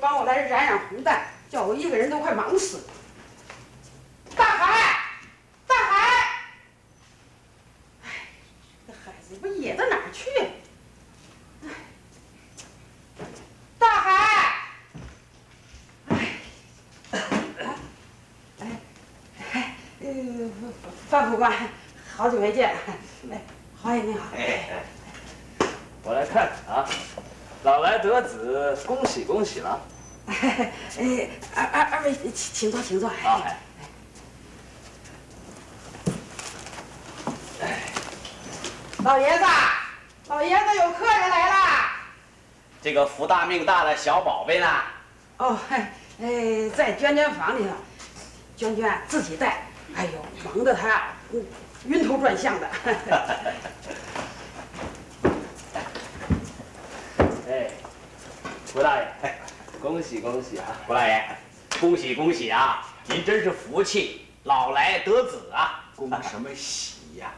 帮我来染染红蛋，叫我一个人都快忙死了。大海，大海，哎，这孩子不野到哪儿去了？大海，哎，哎，哎，范副官，好久没见，哎，华爷你好。哎，我来看看啊，老来得子，恭喜恭喜了。哎，二二二位，请请坐，请坐。啊，哎，老爷子，老爷子有客人来了。这个福大命大的小宝贝呢？哦，哎，哎，在娟娟房里头，娟娟自己带。哎呦，忙得她嗯晕头转向的。哎，胡大爷，恭喜恭喜啊！胡大爷，恭喜恭喜啊！您真是福气，老来得子啊！恭什么喜呀？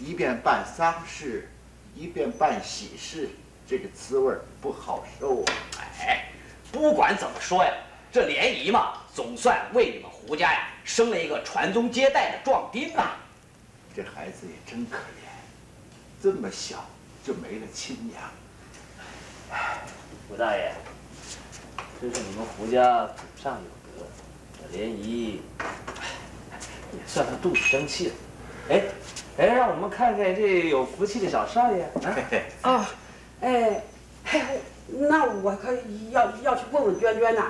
一边办丧事，一边办喜事，这个滋味不好受啊！哎，不管怎么说呀，这联谊嘛，总算为你们胡家呀生了一个传宗接代的壮丁啊！这孩子也真可怜，这么小就没了亲娘。哎胡大爷，真是你们胡家祖上有德，这莲姨也算他肚子争气了。哎，哎，让我们看看这有福气的小少爷。啊、哦，哎，嘿，那我可要要去问问娟娟呐。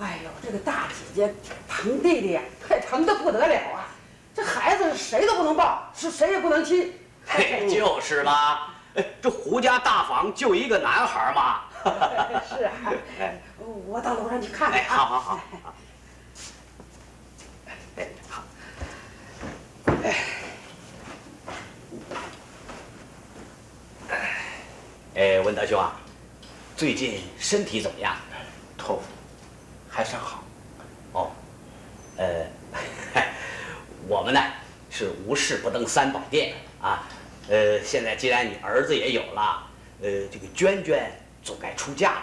哎呦，这个大姐姐疼弟弟呀，太疼得不得了啊！这孩子谁都不能抱，是谁也不能亲。嘿，就是啦。哎，这胡家大房就一个男孩嘛。是啊，我到楼上去看看。哎，好好好。哎，好。哎，哎，文德兄啊，最近身体怎么样？头还算好。哦，呃，我们呢是无事不登三宝殿啊。呃，现在既然你儿子也有了，呃，这个娟娟总该出嫁了。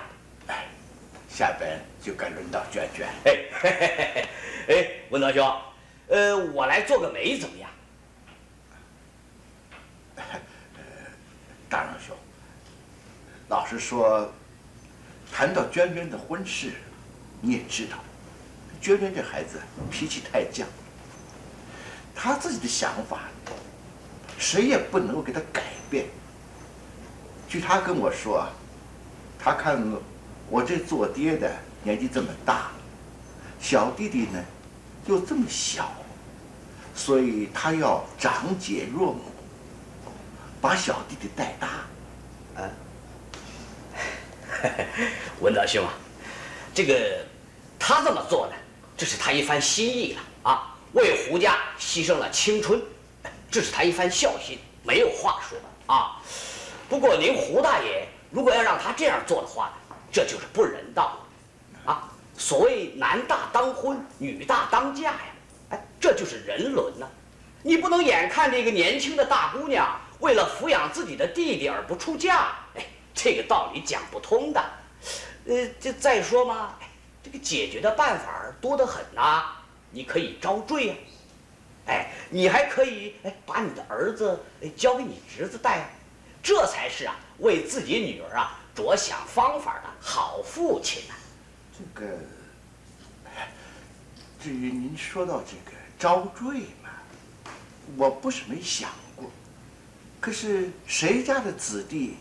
哎，下边就该轮到娟娟。哎，嘿嘿嘿哎，文德兄，呃，我来做个媒怎么样？呃，大荣兄，老实说，谈到娟娟的婚事，你也知道，娟娟这孩子脾气太犟，她自己的想法。谁也不能够给她改变。据她跟我说，她看我这做爹的年纪这么大，小弟弟呢又这么小，所以他要长姐弱母，把小弟弟带大。啊，文德兄啊，这个他这么做呢，这是他一番心意了啊，为胡家牺牲了青春。这是他一番孝心，没有话说啊。不过您胡大爷如果要让他这样做的话呢，这就是不人道啊。所谓男大当婚，女大当嫁呀，哎，这就是人伦呐。你不能眼看这个年轻的大姑娘为了抚养自己的弟弟而不出嫁，哎，这个道理讲不通的。呃，这再说嘛，这个解决的办法多得很呐。你可以招赘呀。哎，你还可以哎，把你的儿子哎交给你侄子带，这才是啊为自己女儿啊着想方法的好父亲呐。这个，至于您说到这个招赘嘛，我不是没想过，可是谁家的子弟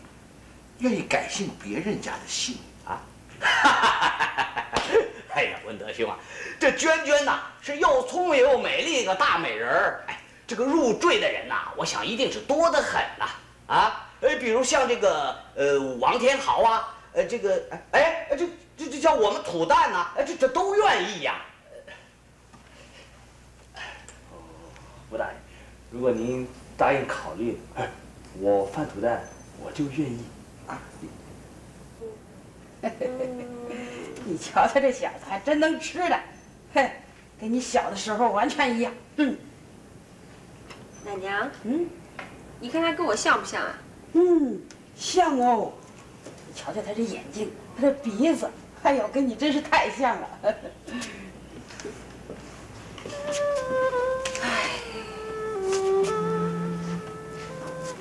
愿意改姓别人家的姓啊？哎呀，文德兄啊，这娟娟呐是又聪明又美丽一个大美人儿。哎，这个入赘的人呐，我想一定是多得很呐。啊，哎，比如像这个呃王天豪啊，呃这个哎这这这叫我们土蛋呐，哎这这都愿意呀。哦，吴大爷，如果您答应考虑，我范土蛋我就愿意啊。你瞧他这小子还真能吃的，嘿，跟你小的时候完全一样。嗯，奶娘，嗯，你看他跟我像不像啊？嗯，像哦。你瞧瞧他这眼睛，他这鼻子，哎呦，跟你真是太像了。哎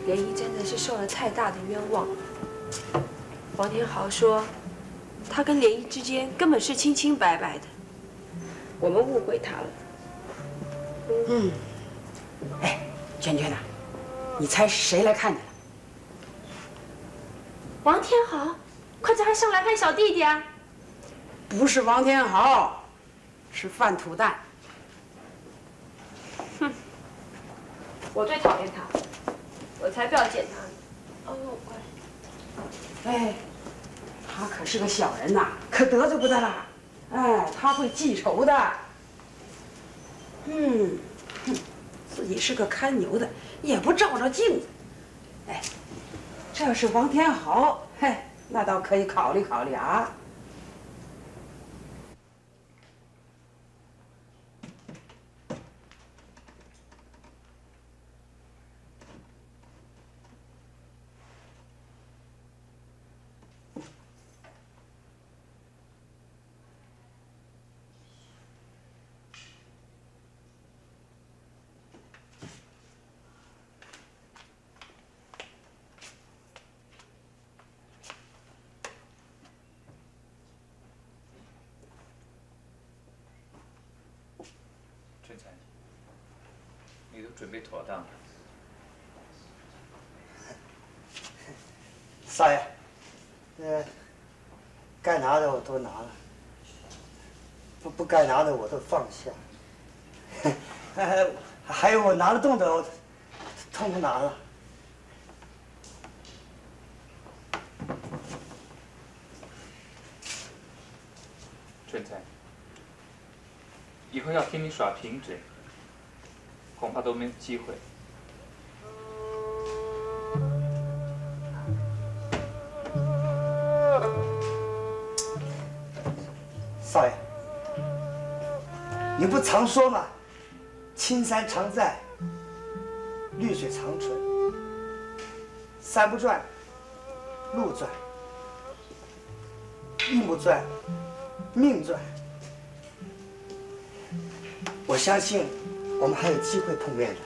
莲姨真的是受了太大的冤枉。王天豪说，他跟莲姨之间根本是清清白白的，我们误会他了。嗯，哎，娟娟呐，你猜谁来看你了？王天豪，快叫他上来看小弟弟啊！不是王天豪，是范土蛋。哼我最讨厌他，我才不要见他呢。哦，乖。哎，他可是个小人呐，可得罪不得了。哎，他会记仇的。嗯，哼，自己是个看牛的，也不照照镜子。哎，要是王天豪，嘿，那倒可以考虑考虑啊。你都准备妥当了。少爷，呃，该拿的我都拿了，不不该拿的我都放下，还还有我拿得动的我通通拿了。春才，以后要听你耍贫嘴，恐怕都没有机会。少爷，你不常说吗？青山常在，绿水长存。山不转，路转，运不转，命转。我相信我们还有机会碰面的。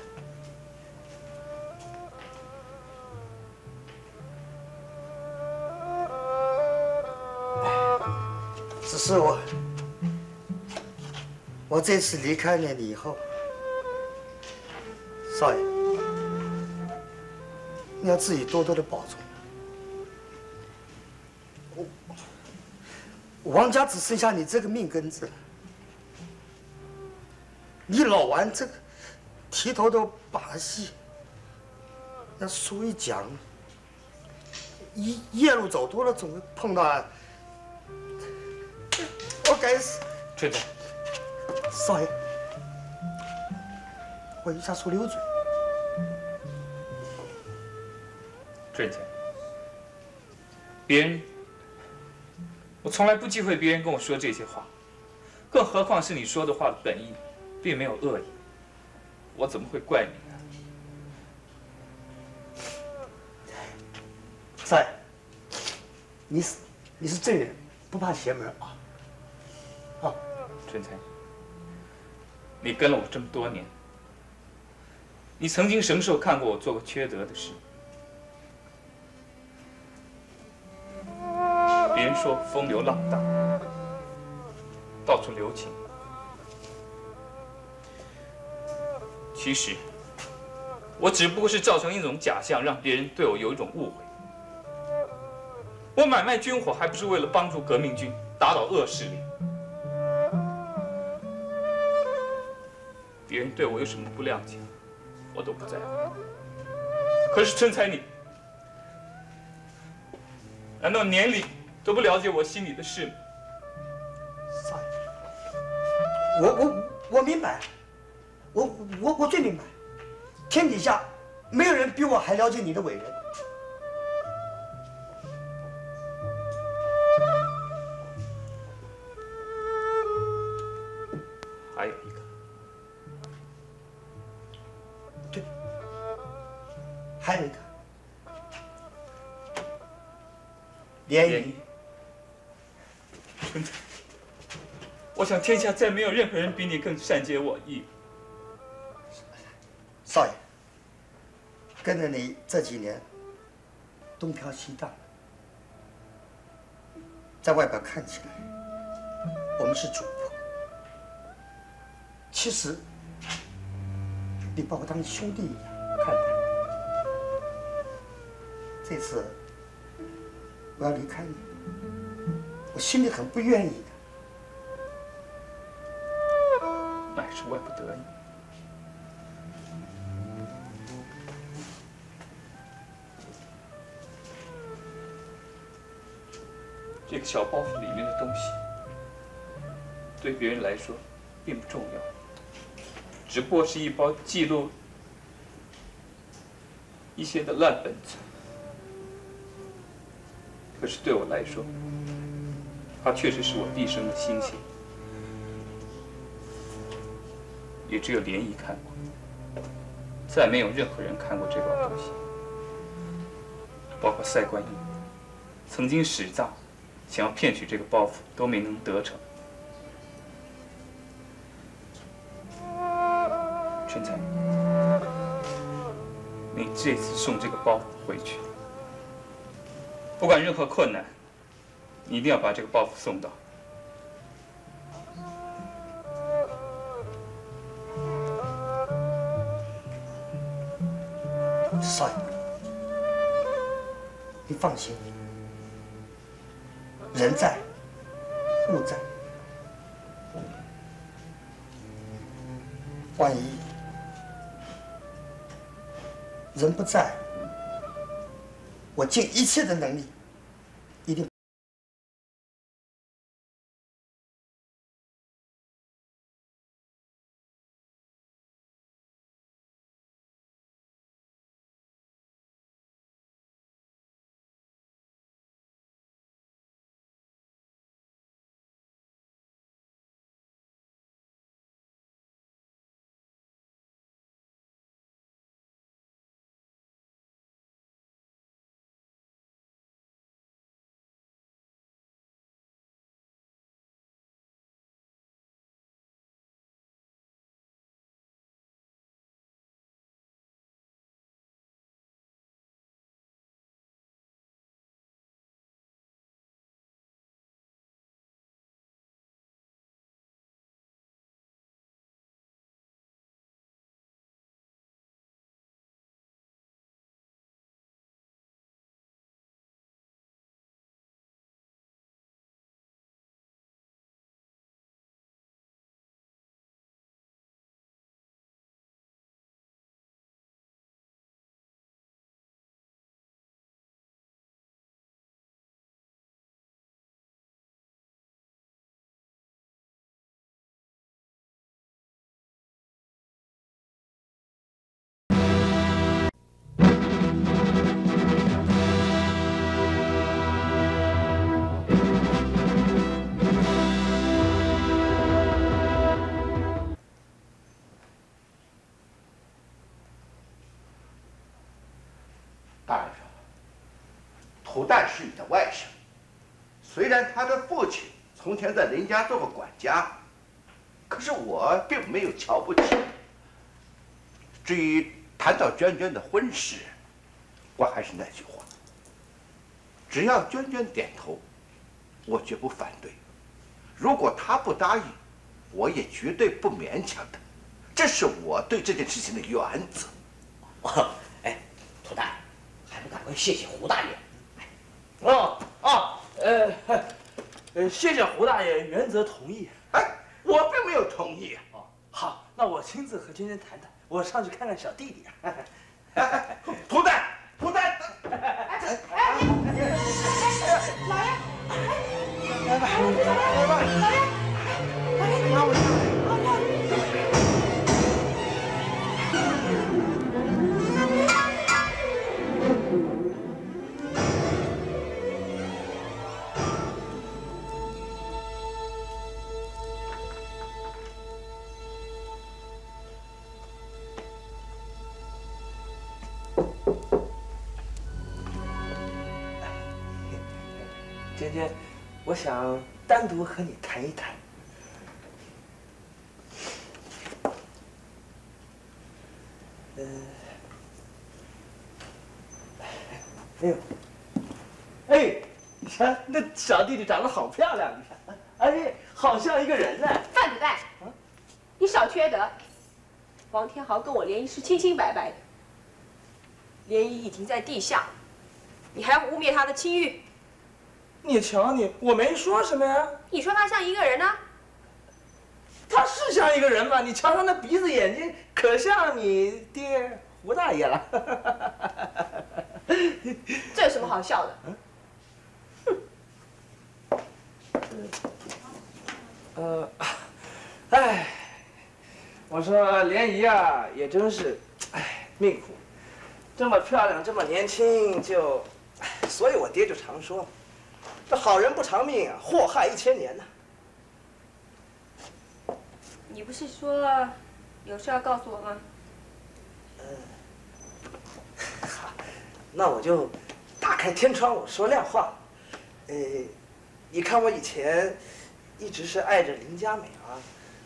只是我，我这次离开了你以后，少爷，你要自己多多的保重。王家只剩下你这个命根子了，你老玩这个提头的把戏，那书一讲，一夜路走多了，总会碰到。我该死！春才，少爷，我一下说溜嘴。春才，别人，我从来不忌讳别人跟我说这些话，更何况是你说的话的本意，并没有恶意，我怎么会怪你呢？少爷，你是你是正人，不怕邪门啊。春才，你跟了我这么多年，你曾经什么时候看过我做过缺德的事？别人说风流浪荡，到处留情，其实我只不过是造成一种假象，让别人对我有一种误会。我买卖军火，还不是为了帮助革命军打倒恶势力？别人对我有什么不谅解，我都不在乎。可是春才你，难道年里都不了解我心里的事吗？我我我明白，我我我最明白，天底下没有人比我还了解你的伟人。还有一个。对还有一个，我想天下再没有任何人比你更善解我意。跟着你这几年东飘西荡，在外表看起来我们是主仆，其实你把我当兄弟一样看待。这次我要离开你，我心里很不愿意的。那也是万不得已。这个小包袱里面的东西，对别人来说并不重要，只不过是一包记录一些的烂本子。可是对我来说，它确实是我毕生的心血。也只有莲姨看过，再没有任何人看过这包东西，包括赛观音，曾经使诈，想要骗取这个包袱，都没能得逞。春才，你这次送这个包袱回去，不管任何困难，你一定要把这个包袱送到。少爷，你放心，人在，物在。万一人不在，我尽一切的能力，涂旦是你的外甥，虽然他的父亲从前在林家做过管家，可是我并没有瞧不起。至于谈到娟娟的婚事，我还是那句话，只要娟娟点头，我绝不反对；如果她不答应，我也绝对不勉强她。这是我对这件事情的原则。哎，涂蛋，还不赶快谢谢胡大爷？哦哦，呃，呃，谢谢胡大爷，原则同意。哎，我并没有同意。哦，好，那我亲自和娟娟谈谈，我上去看看小弟弟。涂旦，涂旦，哎哎，老爷，来吧，来吧，老爷，老爷，拿我想单独和你谈一谈。嗯，哎呦，哎，你看那小弟弟长得好漂亮，你看，哎，好像一个人呢。范子弹，你少缺德！王天豪跟我联谊是清清白白的，联谊已经在地下，你还要污蔑他的清誉？你瞧你，我没说什么呀。你说他像一个人呢？他是像一个人吧？你瞧他那鼻子眼睛，可像你爹胡大爷了。这有什么好笑的？呃，哎，我说莲姨啊，也真是，哎，命苦，这么漂亮，这么年轻，就，哎所以我爹就常说，这好人不长命啊，祸害一千年呐。你不是说有事要告诉我吗？嗯好，那我就打开天窗，我说亮话。呃，你看我以前一直是爱着林佳美啊，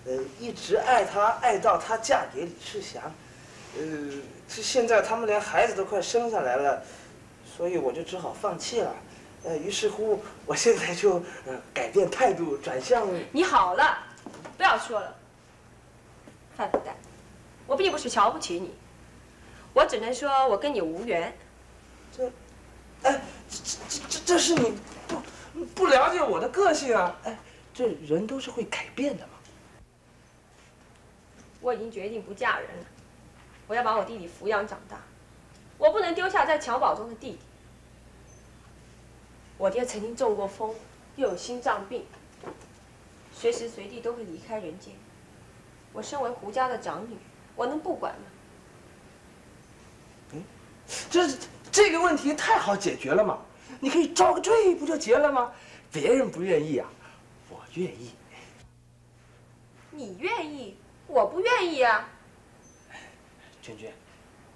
呃，一直爱她，爱到她嫁给李世祥。呃，这现在他们连孩子都快生下来了，所以我就只好放弃了。呃，于是乎，我现在就呃改变态度，转向。你好了，不要说了。范福蛋，我并不是瞧不起你，我只能说我跟你无缘。这，哎，这这这这是你不不了解我的个性啊！哎，这人都是会改变的嘛。我已经决定不嫁人了，我要把我弟弟抚养长大，我不能丢下在襁褓中的弟弟。我爹曾经中过风，又有心脏病，随时随地都会离开人间。我身为胡家的长女，我能不管吗？这这个问题太好解决了嘛，你可以招个赘不就结了吗？别人不愿意啊，我愿意。你愿意，我不愿意啊。娟娟，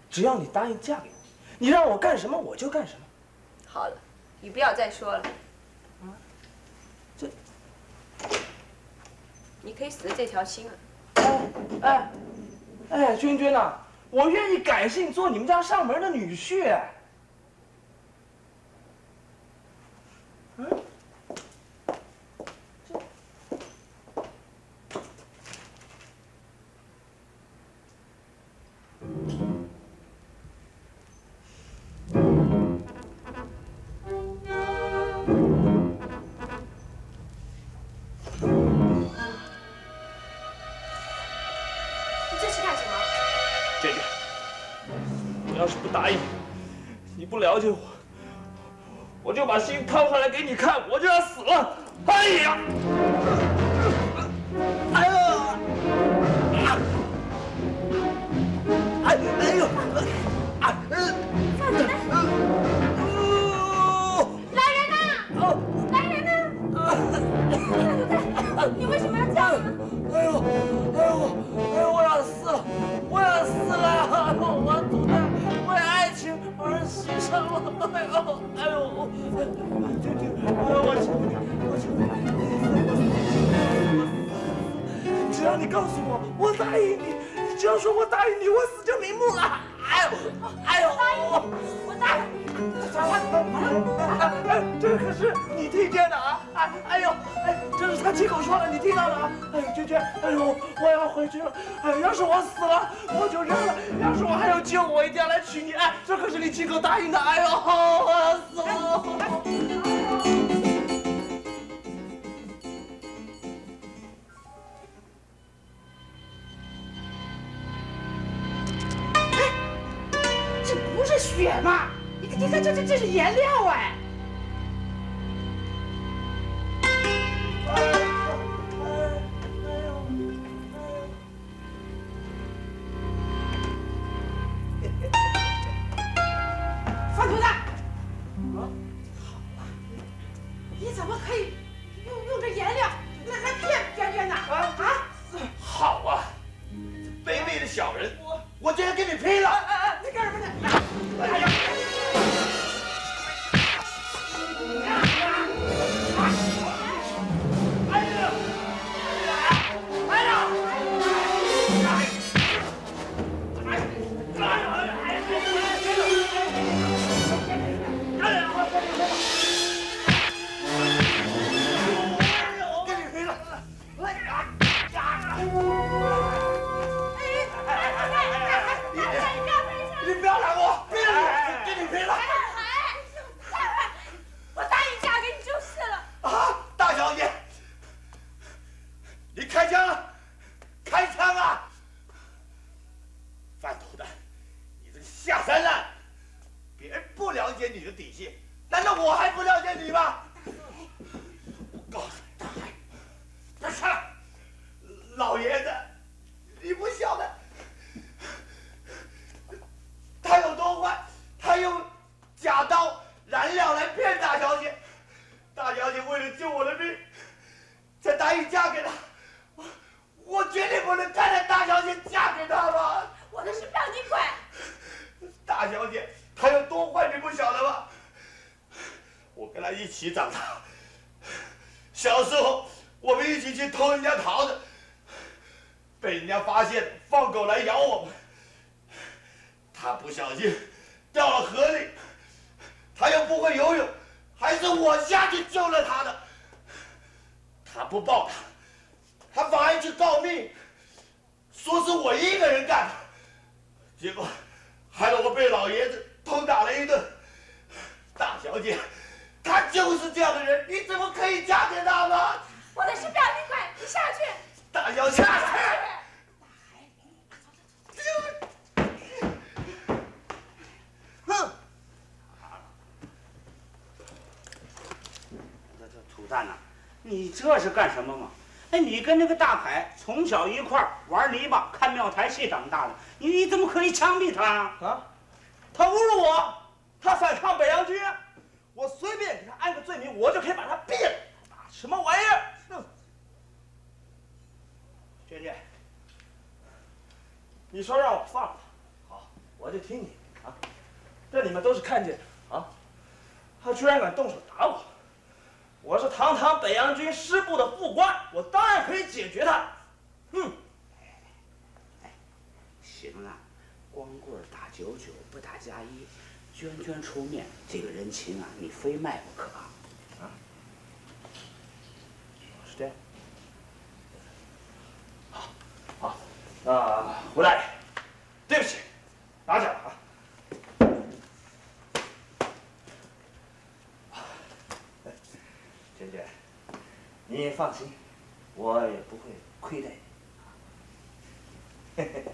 只要你答应嫁给我，你让我干什么我就干什么。好了，你不要再说了。这，你可以死了这条心了。哎哎哎，娟娟呐、我愿意改姓做你们家上门的女婿。答应，你不了解我，我就把心掏出来给你看，我就要死了。哎呀！哦哎呦我求你，我求你，只要你告诉我，我答应你，你只要说我答应你，我死就瞑目了！哎呦，哎呦，我答应你。这可是你听见的啊！哎，哎呦，哎，这是他亲口说的，你听到的啊？哎，娟娟，哎呦，我要回去了。哎，要是我死了，我就认了；要是我还有救，我一定要来娶你。哎，这可是你亲口答应的。哎呦，我要死了！这是颜料哎！这这土蛋呐，你这是干什么嘛？哎，你跟那个大海从小一块玩泥巴、看庙台戏长大的，你你怎么可以枪毙他啊？他侮辱我，他反抗北洋军，我随便给他安个罪名，我就可以把他毙了。什么玩意儿？哼！娟娟，你说让我放他，好，我就听你啊。这你们都是看见的啊，他居然敢动手打我！我是堂堂北洋军师部的副官，我当然可以解决他。哼！哎，行了，光棍打九九不打加一，娟娟出面，这个人情啊，你非卖不可啊！啊，是这样。好，好，那胡大爷，对不起，打搅了啊。娟娟，你放心，我也不会亏待你。嘿 嘿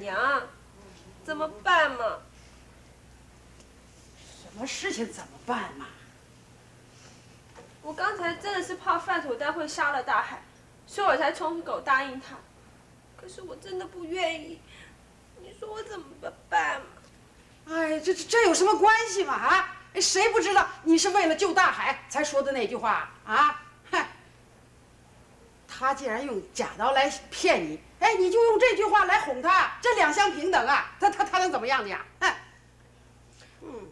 娘，怎么办嘛？什么事情怎么办嘛？我刚才真的是怕饭桶蛋会杀了大海，所以我才充狗答应他。可是我真的不愿意，你说我怎么办嘛？哎，这这这有什么关系嘛？啊，哎谁不知道你是为了救大海才说的那句话啊？嗨，他竟然用假刀来骗你，哎，你就用这句话来哄他，这两相平等啊！他他他能怎么样的呀？哎，嗯，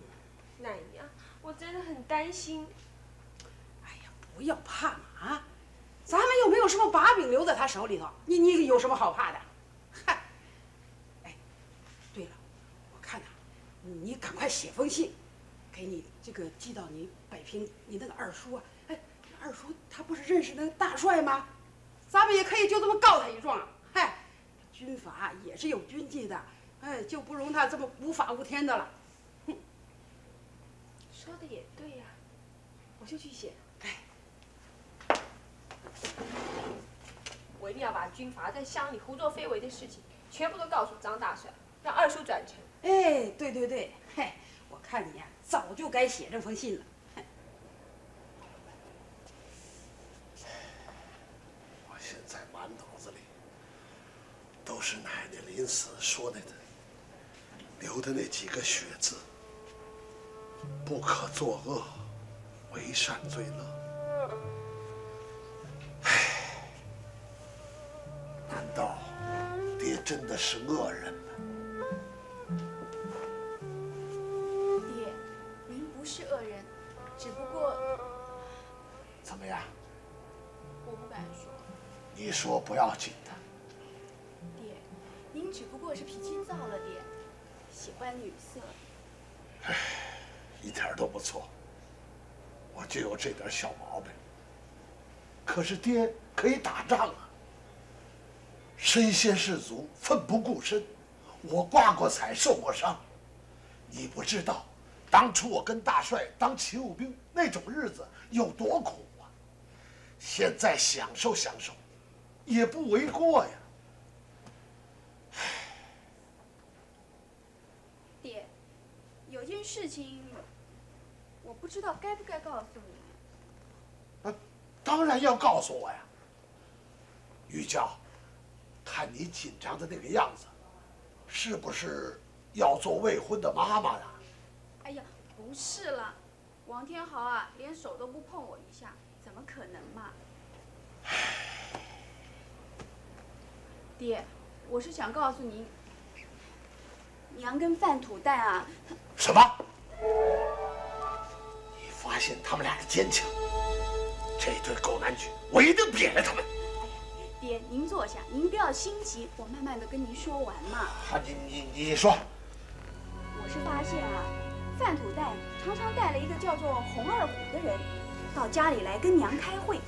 奶呀，我我真的很担心。哎呀，不要怕嘛啊！咱们又没有什么把柄留在他手里头，你你有什么好怕的？嗨，哎，对了，我看呐，你赶快写封信，给你这个寄到你北平你那个二叔啊。哎，二叔他不是认识那个大帅吗？咱们也可以就这么告他一状。嗨，军阀也是有军纪的，哎，就不容他这么无法无天的了。哼说的也对呀，我就去写。哎我一定要把军阀在乡里胡作非为的事情全部都告诉张大帅，让二叔转呈。哎，对对对，嘿，我看你呀，早就该写这封信了。我现在满脑子里都是奶奶临死说的留的那几个血字：不可作恶，为善最乐。唉。难道爹真的是恶人吗？爹，您不是恶人，只不过……怎么样？我不敢说。你说不要紧的。是脾气躁了点，喜欢女色。唉，一点都不错。我就有这点小毛病。可是爹可以打仗啊。身先士卒，奋不顾身。我挂过彩，受过伤。你不知道，当初我跟大帅当勤务兵那种日子有多苦啊！现在享受享受，也不为过呀。爹，有件事情，我不知道该不该告诉你。啊，当然要告诉我呀，玉娇。看你紧张的那个样子，是不是要做未婚的妈妈呀？哎呀，不是了，王天豪啊，连手都不碰我一下，怎么可能嘛？爹，我是想告诉您，娘跟范土蛋啊，什么？你发现他们俩的奸情？这对狗男女，我一定扁了他们。爹，您坐下，您不要心急，我慢慢的跟您说完嘛。啊，你你你说。我是发现啊，范土蛋常常带了一个叫做洪二虎的人，到家里来跟娘开会，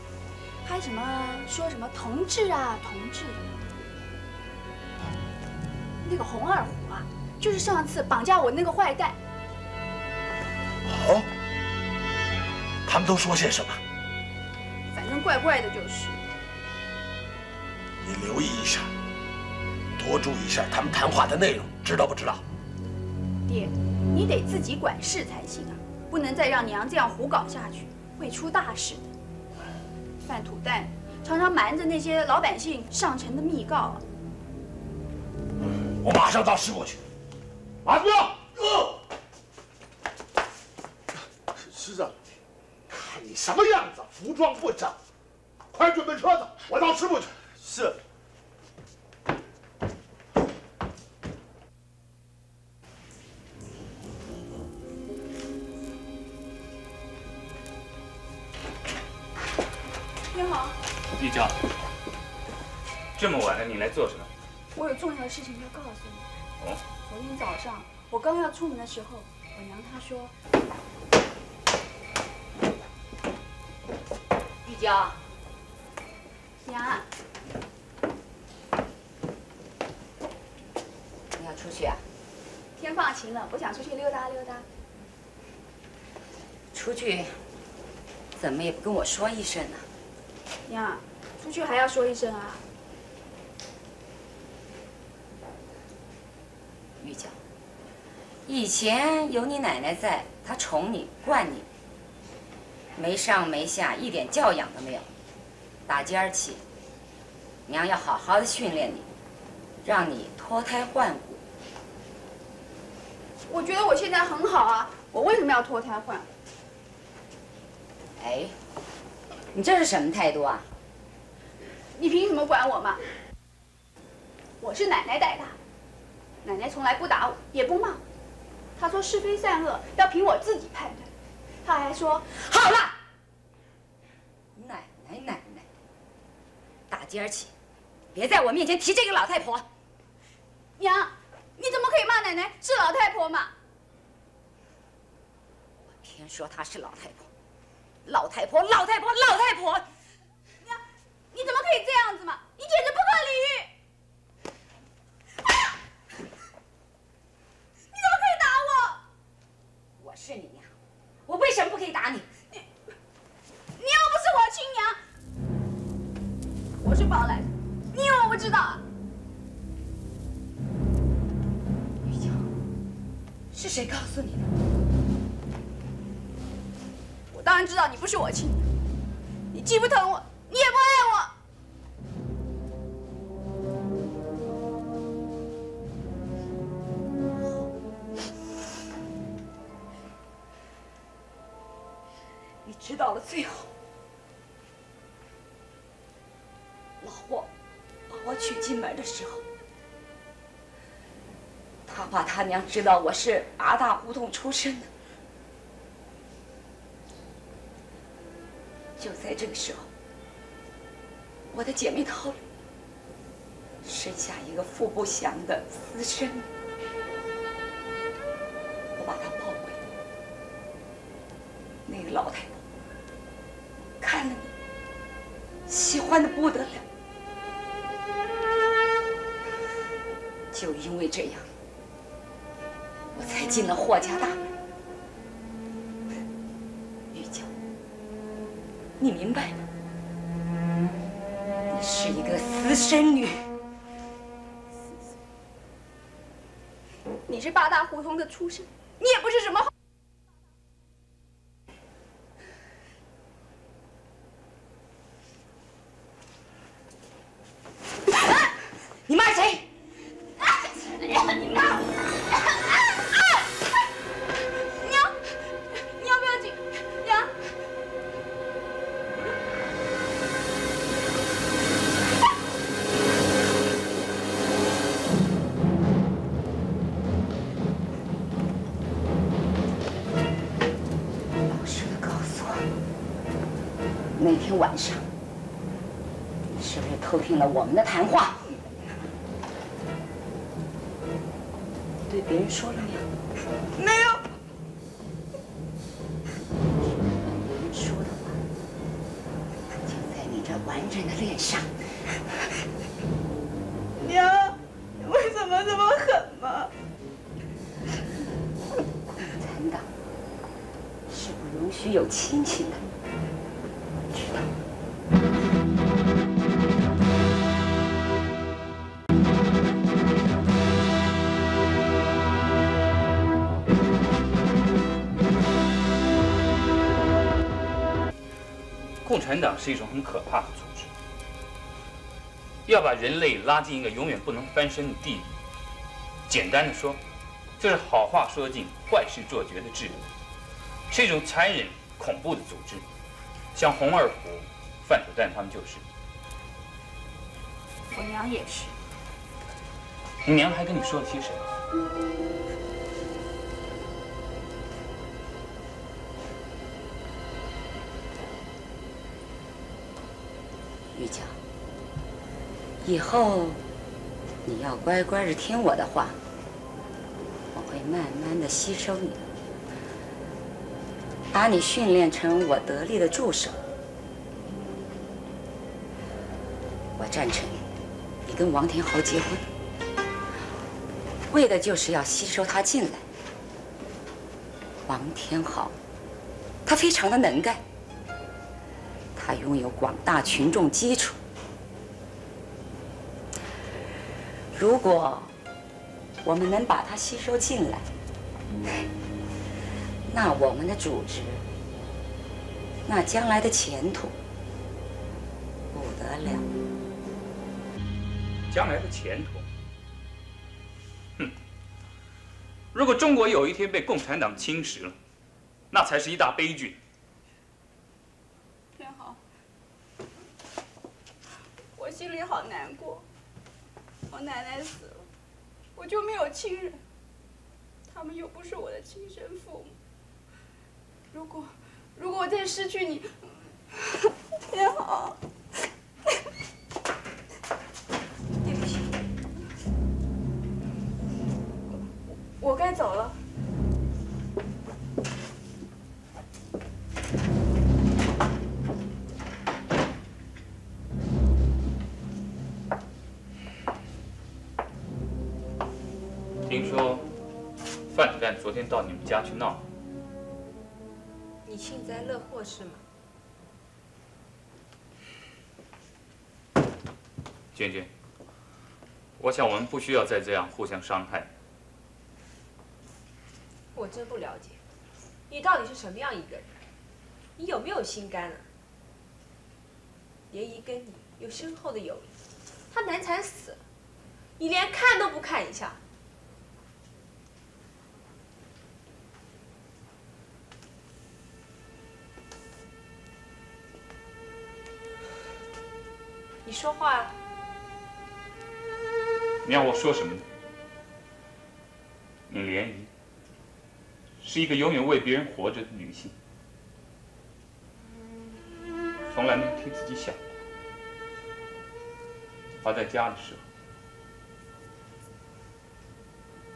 还什么说什么同志啊同志的。那个红二虎啊，就是上次绑架我那个坏蛋。哦。他们都说些什么？反正怪怪的，就是。你留意一下，多注意一下他们谈话的内容，知道不知道？爹，你得自己管事才行啊，不能再让娘这样胡搞下去，会出大事的。范土蛋常常瞒着那些老百姓上呈的密告。我马上到师部去。马彪，师长，看你什么样子，服装不整，快准备车子，我到师部去。是。你好，玉娇，这么晚了，你来做什么？我有重要的事情要告诉你。早上我刚要出门的时候，我娘她说。玉娇。娘。你要出去啊！天放晴了，我想出去溜达溜达。出去，怎么也不跟我说一声呢？娘，出去还要说一声啊！玉娇，以前有你奶奶在，她宠你惯你，没上没下，一点教养都没有。打今儿起，娘要好好的训练你，让你脱胎换骨。我觉得我现在很好啊，我为什么要脱胎换骨？哎，你这是什么态度啊？你凭什么管我嘛？我是奶奶带大，奶奶从来不打我，也不骂我。他说是非善恶要凭我自己判断。他还说好了，奶奶奶奶，打今儿起，别在我面前提这个老太婆。娘，你怎么可以骂奶奶是老太婆嘛？我偏说她是老太婆，老太婆，老太婆，老太婆。娘，你怎么可以这样子嘛？你简直不可理喻！啊！你怎么可以打我？我是你娘，我为什么不可以打你？你你又不是我亲娘，我是宝来，你以为我不知道啊？玉娇，是谁告诉你的？我当然知道你不是我亲娘，你既不疼我，你也不爱我。他娘知道我是八大胡同出身的。就在这个时候，我的姐妹桃里生下一个父不详的私生女，我把她抱回来。那个老太婆看了你，喜欢的不得了。就因为这样，进了霍家大门。玉娇，你明白吗？你是一个私生女。你是八大胡同的出身，天晚上你是不是偷听了我们的谈话？对别人说了是一种很可怕的组织，要把人类拉进一个永远不能翻身的地狱。简单的说，就是好话说尽，坏事做绝的制度，是一种残忍恐怖的组织。像红二虎、范楚蛋他们就是。我娘也是。你娘还跟你说了些什么？玉娇，以后你要乖乖的听我的话，我会慢慢的吸收你，把你训练成我得力的助手。我赞成你跟王天豪结婚，为的就是要吸收他进来。王天豪，他非常的能干。他拥有广大群众基础。如果我们能把他吸收进来，那我们的组织，那将来的前途不得了。将来的前途，哼！如果中国有一天被共产党侵蚀了，那才是一大悲剧。天豪，我心里好难过。我奶奶死了，我就没有亲人，他们又不是我的亲生父母。如果如果我再失去你，天好，对不起，我该走了。昨天到你们家去闹，你幸灾乐祸是吗？娟娟，我想我们不需要再这样互相伤害。我真不了解，你到底是什么样一个人？你有没有心肝啊？莲姨跟你有深厚的友谊，她难产死了，你连看都不看一下。你说话，你要我说什么呢？你莲姨是一个永远为别人活着的女性，从来没有替自己想过。她在家的时候，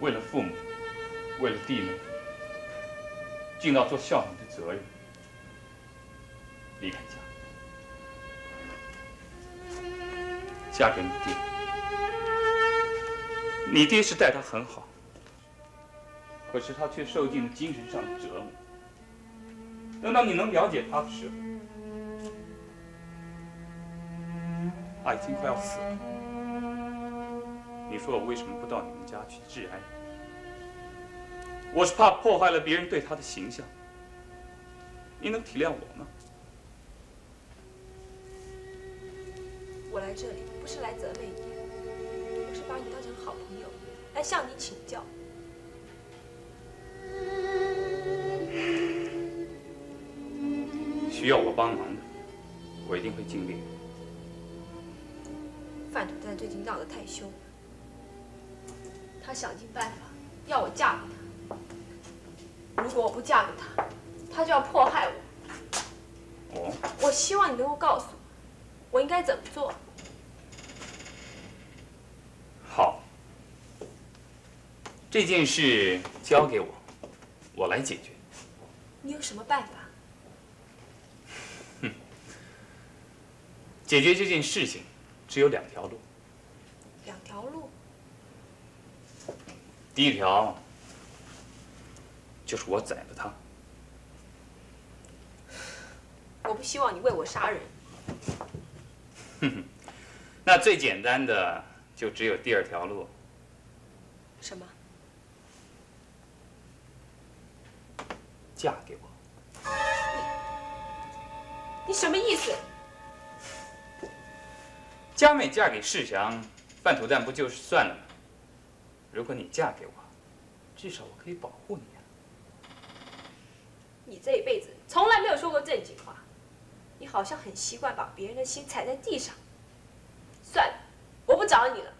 为了父母，为了弟妹，尽到做孝女的责任，离开家，嫁给你爹。你爹是待她很好，可是她却受尽了精神上的折磨。等到你能了解她的时候，她已经快要死了。你说我为什么不到你们家去致哀？我是怕破坏了别人对她的形象。你能体谅我吗？我来这里不是来责备你，我是把你当成好朋友来向你请教。需要我帮忙的，我一定会尽力。范土蛋最近闹得太凶了，他想尽办法要我嫁给他。如果我不嫁给他，他就要迫害我。哦，我希望你能够告诉我，我应该怎么做。好，这件事交给我，我来解决。你有什么办法？解决这件事情只有两条路。两条路。第一条就是我宰了他。我不希望你为我杀人。哼哼，那最简单的就只有第二条路。什么？嫁给我。你什么意思？佳美嫁给世祥，半土蛋不就是算了吗？如果你嫁给我，至少我可以保护你啊。你这一辈子从来没有说过正经话，你好像很习惯把别人的心踩在地上。算了，我不找你了。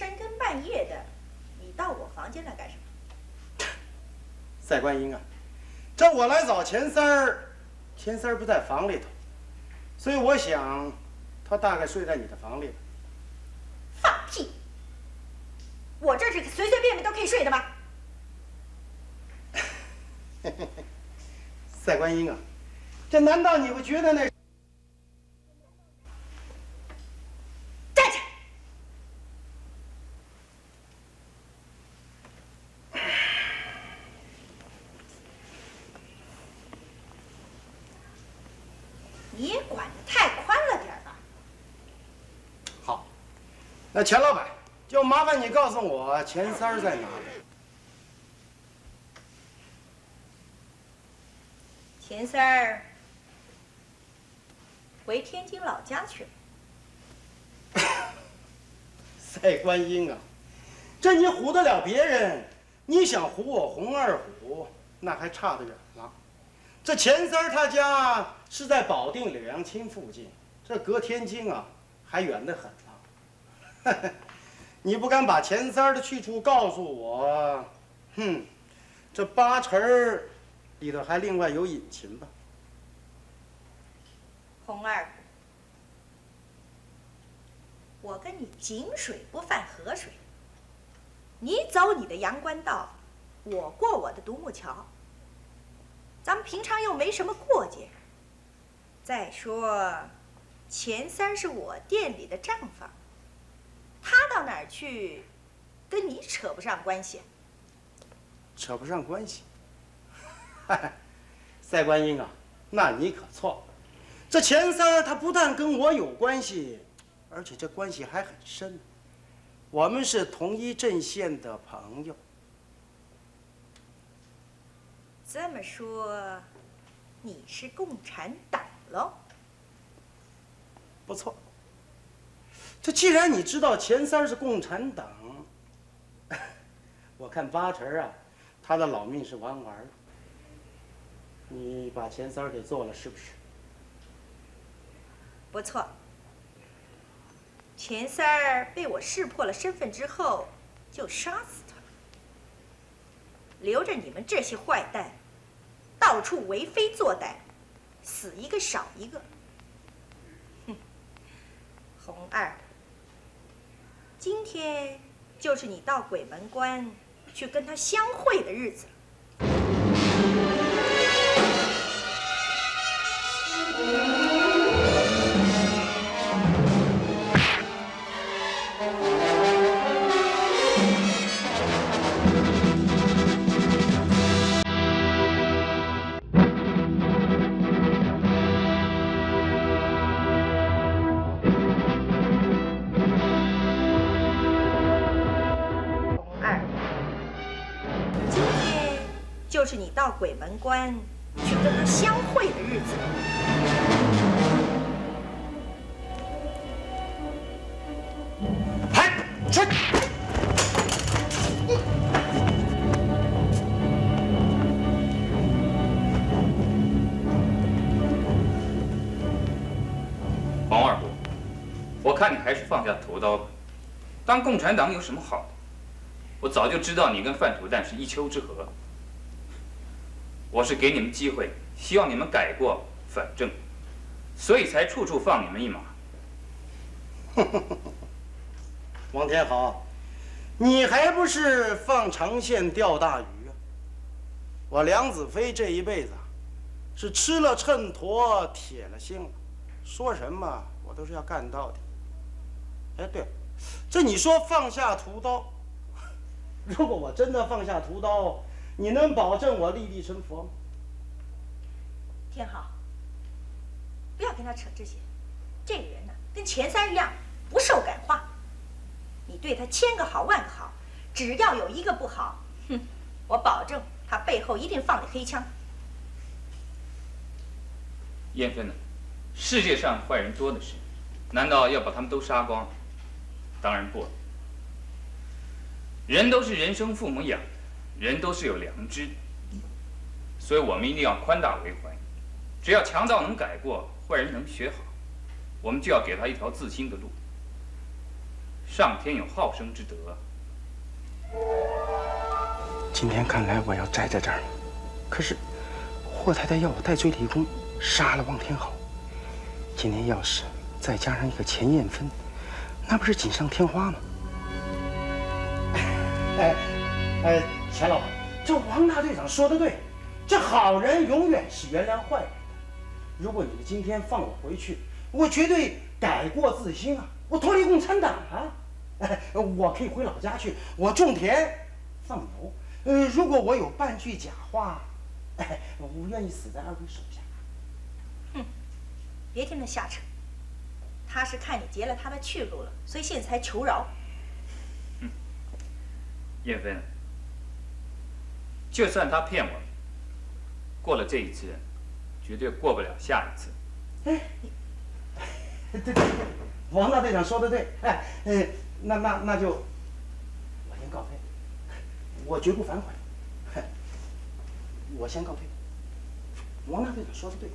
深更半夜的，你到我房间来干什么？赛观音啊，这我来找钱三儿，钱三儿不在房里头，所以我想，他大概睡在你的房里了。放屁！我这是随随便便都可以睡的吗？赛观音啊，这难道你不觉得那？站起来！你也管得太宽了点儿吧？好，那钱老板，就麻烦你告诉我钱三儿在哪里。钱三儿回天津老家去了。赛观音啊，这你唬得了别人，你想唬我洪二虎，那还差得远了。这钱三儿他家是在保定柳阳青附近，这隔天津啊还远得很呢。你不敢把钱三的去处告诉我，哼，这八成儿里头还另外有隐情吧？红二，我跟你井水不犯河水，你走你的阳关道，我过我的独木桥。咱们平常又没什么过节。再说，钱三是我店里的账房，他到哪儿去，跟你扯不上关系。扯不上关系。赛观音啊，那你可错了。这钱三儿他不但跟我有关系，而且这关系还很深。我们是同一阵线的朋友。这么说，你是共产党喽？不错。这既然你知道钱三是共产党，我看八成啊，他的老命是玩完了。你把钱三给做了是不是？不错。钱三儿被我识破了身份之后，就杀死他了，留着你们这些坏蛋，到处为非作歹，死一个少一个。哼，红二，今天就是你到鬼门关去跟他相会的日子。鬼门关去跟他相会的日子。嗨，去！黄二虎，我看你还是放下屠刀吧。当共产党有什么好的？我早就知道你跟范土蛋是一丘之貉。我是给你们机会，希望你们改过反正，所以才处处放你们一马。王天豪，你还不是放长线钓大鱼？我梁子飞这一辈子是吃了秤砣，铁了心了，说什么我都是要干到底。哎，对了，这你说放下屠刀，如果我真的放下屠刀，你能保证我立地成佛吗？天豪，不要跟他扯这些。这个人呢，跟钱三一样，不受感化。你对他千个好万个好，只要有一个不好，哼，我保证他背后一定放你黑枪。燕芬呢？世界上坏人多的是，难道要把他们都杀光？当然不。人都是人生父母养的，人都是有良知的，所以我们一定要宽大为怀。只要强盗能改过，坏人能学好，我们就要给他一条自新的路。上天有好生之德。今天看来我要栽在这儿了。可是霍太太要我戴罪立功，杀了王天豪。今天要是再加上一个钱艳芬，那不是锦上添花吗？哎哎，钱老板，这王大队长说的对，这好人永远是原谅坏人的。如果你们今天放我回去，我绝对改过自新啊！我脱离共产党啊！哎，我可以回老家去，我种田、放牛。呃，如果我有半句假话，哎，我愿意死在二位手下。哼，别听他瞎扯，他是看你截了他的去路了，所以现在才求饶。艳芬，就算他骗我，过了这一次，绝对过不了下一次。哎，对对对，王大队长说的对。哎，那那那就，我先告退，我绝不反悔。我先告退。王大队长说的对。